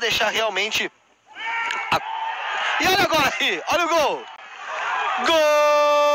Deixar realmente. A... E olha agora aí, olha o gol! Gol!